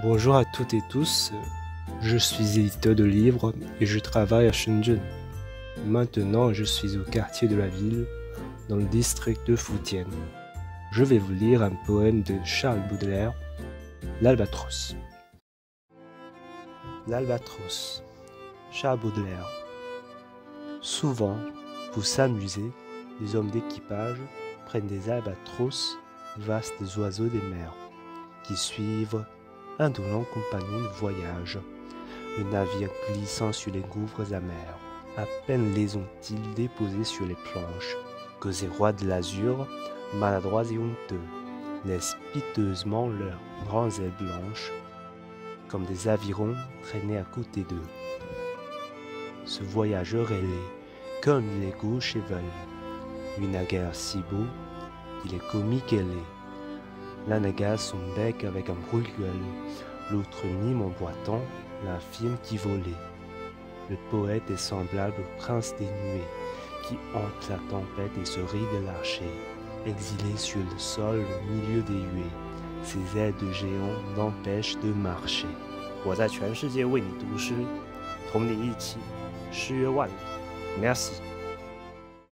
Bonjour à toutes et tous, je suis éditeur de livres et je travaille à Shenzhen. Maintenant, je suis au quartier de la ville, dans le district de Futian. Je vais vous lire un poème de Charles Baudelaire, L'Albatros. L'Albatros, Charles Baudelaire. Souvent, pour s'amuser, les hommes d'équipage prennent des albatros, vastes oiseaux des mers, qui suivent indolent compagnon de voyage, le navire glissant sur les gouffres amers. À peine les ont-ils déposés sur les planches, que ces rois de l'azur, maladroits et honteux, laissent piteusement leurs grands ailes blanches, comme des avirons traînés à côté d'eux. Ce voyageur ailé, comme il est gauche et veulent, lui naguère si beau, il est comique ailé. L'un agace son bec avec un brûle-gueule, l'autre mime en boitant l'infime qui volait. Le poète est semblable au prince des nuées, qui hante la tempête et se rit de l'archer. Exilé sur le sol au milieu des huées, ses ailes de géant n'empêchent de marcher. 我在全世界为你读诗，同你一起，诗约万里。Merci。